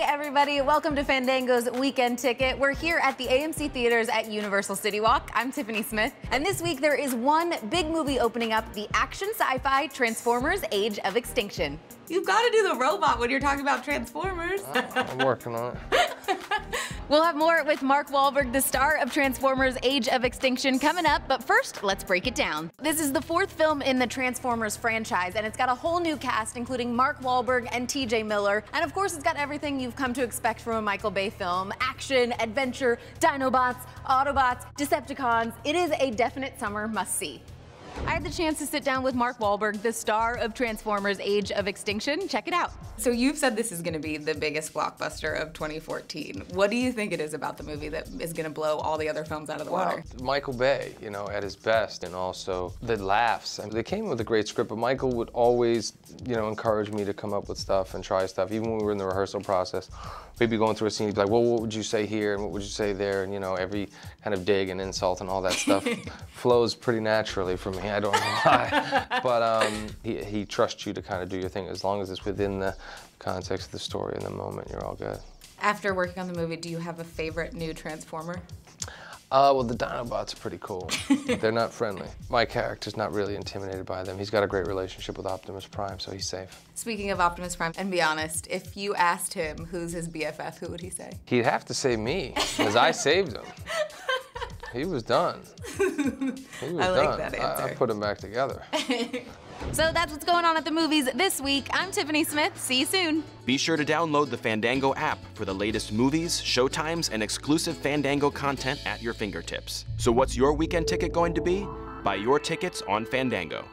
Hey everybody, welcome to Fandango's Weekend Ticket. We're here at the AMC Theaters at Universal City Walk. I'm Tiffany Smith, and this week there is one big movie opening up, the action sci-fi Transformers Age of Extinction. You've got to do the robot when you're talking about Transformers. Uh, I'm working on it. We'll have more with Mark Wahlberg, the star of Transformers Age of Extinction, coming up. But first, let's break it down. This is the fourth film in the Transformers franchise, and it's got a whole new cast, including Mark Wahlberg and TJ Miller. And of course, it's got everything you've come to expect from a Michael Bay film action, adventure, Dinobots, Autobots, Decepticons. It is a definite summer must see. I had the chance to sit down with Mark Wahlberg, the star of Transformers Age of Extinction. Check it out. So you've said this is going to be the biggest blockbuster of 2014. What do you think it is about the movie that is going to blow all the other films out of the Well, water? Michael Bay, you know, at his best, and also the laughs. I mean, they came with a great script, but Michael would always, you know, encourage me to come up with stuff and try stuff. Even when we were in the rehearsal process, we'd be going through a scene, he'd be like, well, what would you say here, and what would you say there, and you know, every kind of dig and insult and all that stuff flows pretty naturally for me. I don't know why, but um, he, he trusts you to kind of do your thing as long as it's within the context of the story and the moment. You're all good. After working on the movie, do you have a favorite new Transformer? Uh, well, the Dinobots are pretty cool. They're not friendly. My character's not really intimidated by them. He's got a great relationship with Optimus Prime, so he's safe. Speaking of Optimus Prime, and be honest, if you asked him who's his BFF, who would he say? He'd have to say me, because I saved him. He was done. He was I like done. that I- I, put him back together. So that's what's going on at the movies this week. I'm Tiffany Smith. See you soon. Be sure to download the Fandango app for the latest movies, showtimes, and exclusive Fandango content at your fingertips. So, what's your weekend ticket going to be? Buy your tickets on Fandango.